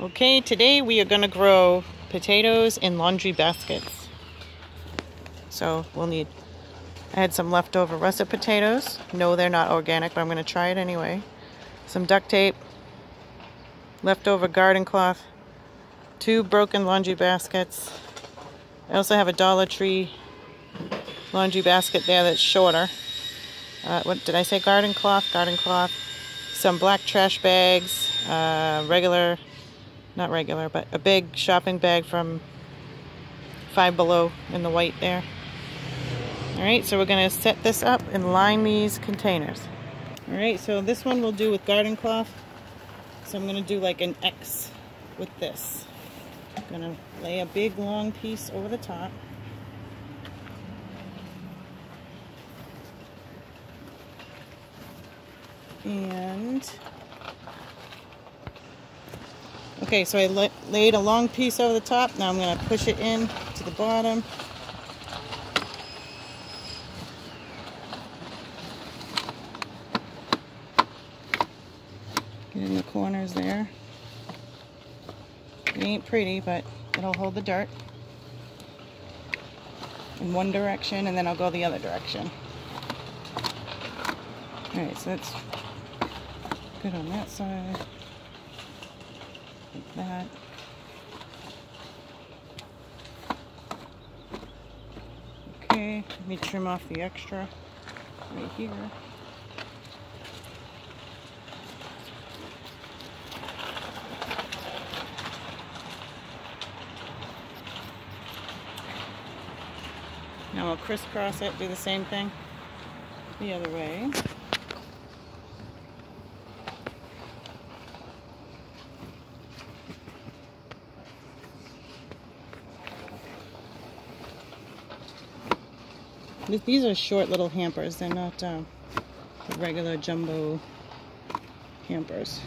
Okay, today we are going to grow potatoes in laundry baskets. So we'll need, I had some leftover russet potatoes. No, they're not organic, but I'm going to try it anyway. Some duct tape, leftover garden cloth, two broken laundry baskets. I also have a Dollar Tree laundry basket there that's shorter. Uh, what did I say? Garden cloth, garden cloth. Some black trash bags, uh, regular not regular, but a big shopping bag from Five Below in the white there. Alright, so we're to set this up and line these containers. Alright, so this one we'll do with garden cloth. So I'm to do like an X with this. I'm to lay a big long piece over the top. And Okay, so I laid a long piece over the top. Now I'm going to push it in to the bottom. Get in the corners there. It ain't pretty, but it'll hold the dirt in one direction, and then I'll go the other direction. Alright, so that's good on that side that. Okay, let me trim off the extra right here. Now I'll crisscross it, do the same thing the other way. These are short little hampers. They're not uh, regular jumbo hampers.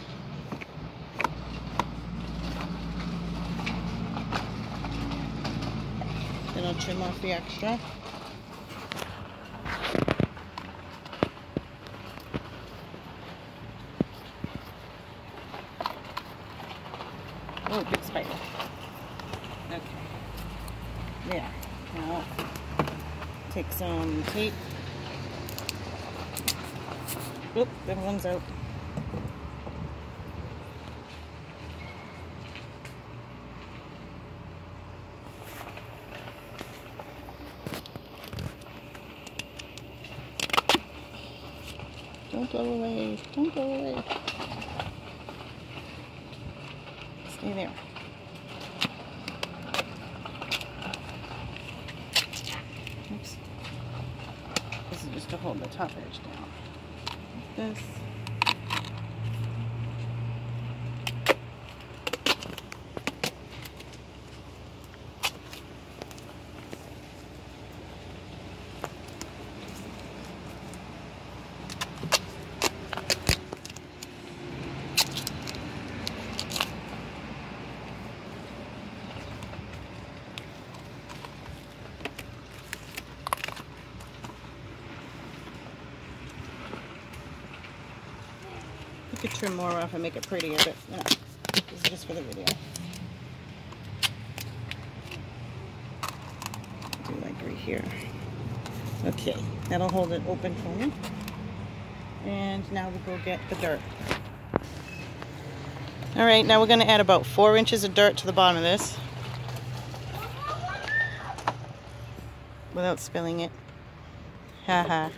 Then I'll trim off the extra. Oh, big spider. Okay. Yeah. Now take some tape. Oop, that one's out. Don't go away. Don't go away. Stay there. To hold the top edge down. Like this. Trim more off and make it prettier, but you know, this is just for the video. Do like right here. Okay, that'll hold it open for me. And now we'll go get the dirt. All right, now we're gonna add about four inches of dirt to the bottom of this. Without spilling it. Haha.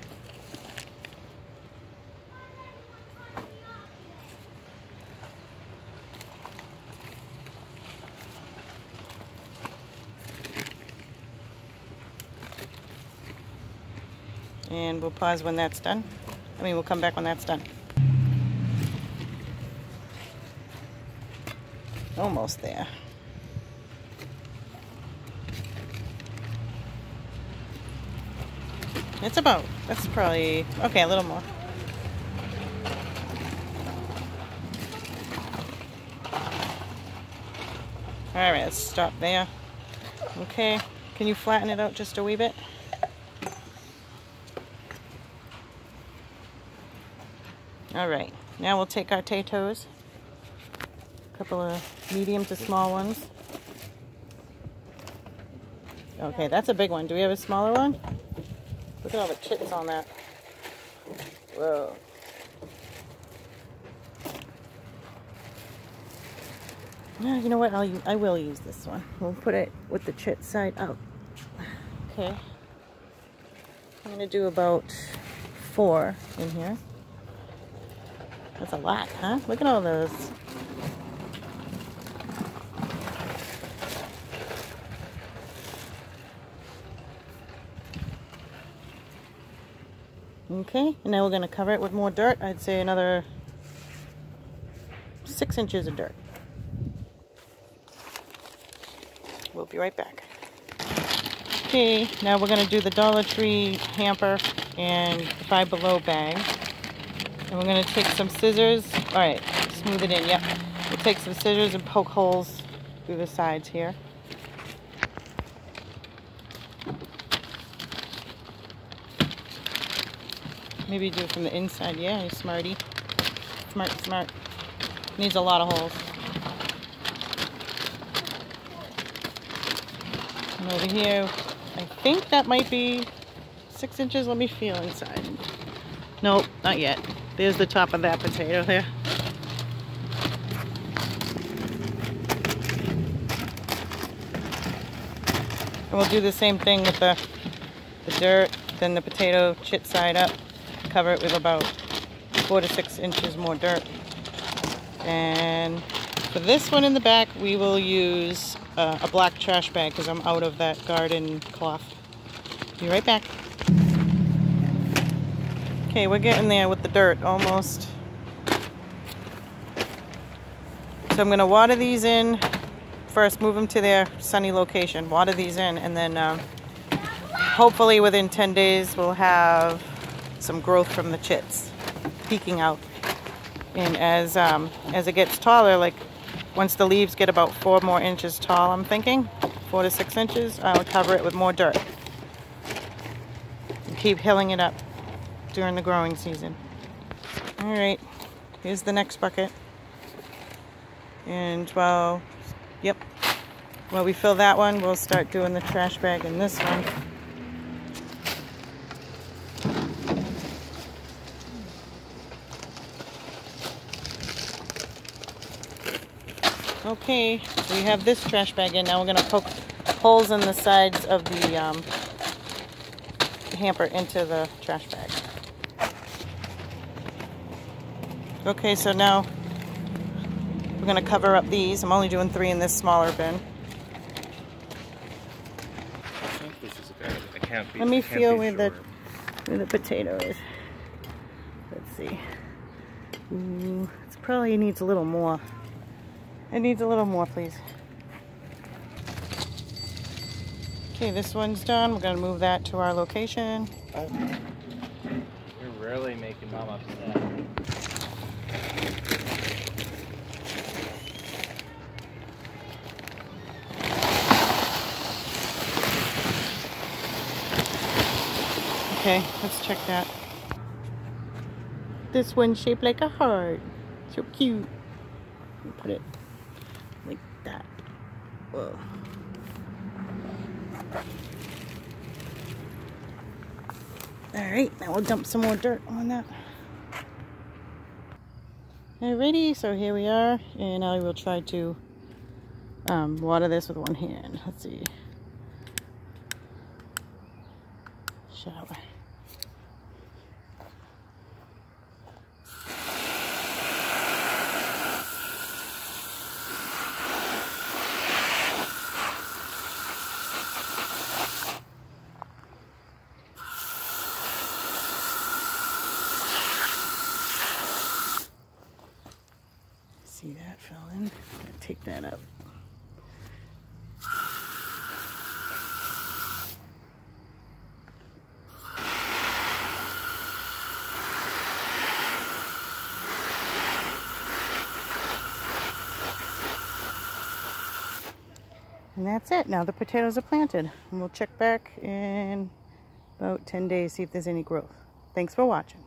And we'll pause when that's done. I mean, we'll come back when that's done. Almost there. It's about, that's probably, okay, a little more. All right, let's stop there. Okay, can you flatten it out just a wee bit? All right, now we'll take our potatoes a couple of medium to small ones. Okay, that's a big one. Do we have a smaller one? Look at all the chits on that. Whoa. No, you know what? I'll I will use this one. We'll put it with the chit side out. Okay. I'm gonna do about four in here. That's a lot, huh? Look at all those. Okay, and now we're going to cover it with more dirt. I'd say another six inches of dirt. We'll be right back. Okay, now we're going to do the Dollar Tree hamper and Five Below bag. And we're going to take some scissors. All right, smooth it in. Yep. We'll take some scissors and poke holes through the sides here. Maybe do it from the inside. Yeah, you smarty. Smart, smart. Needs a lot of holes. And over here, I think that might be six inches. Let me feel inside. Nope, not yet. There's the top of that potato there. And we'll do the same thing with the, the dirt, then the potato chit side up cover it with about four to six inches more dirt. And for this one in the back, we will use uh, a black trash bag because I'm out of that garden cloth. Be right back. Okay, we're getting there with the dirt almost. So I'm going to water these in. First, move them to their sunny location. Water these in, and then um, hopefully within 10 days we'll have some growth from the chits peeking out. And as, um, as it gets taller, like once the leaves get about four more inches tall, I'm thinking, four to six inches, I'll cover it with more dirt. And keep hilling it up during the growing season. All right, here's the next bucket. And while, yep, while we fill that one, we'll start doing the trash bag in this one. Okay, we have this trash bag in. Now we're going to poke holes in the sides of the um, hamper into the trash bag. Okay, so now we're going to cover up these. I'm only doing three in this smaller bin. Let me feel where the, where the potato is. Let's see. Ooh, it probably needs a little more. It needs a little more, please. Okay, this one's done. We're going to move that to our location. You're really making mom upset. Okay, let's check that. This one's shaped like a heart. So cute. Put it like that. Whoa. Alright, now we'll dump some more dirt on that. Alrighty, so here we are, and I will try to um, water this with one hand. Let's see. Shower. See that fell in? Take that up. And that's it. Now the potatoes are planted. And we'll check back in about 10 days, to see if there's any growth. Thanks for watching.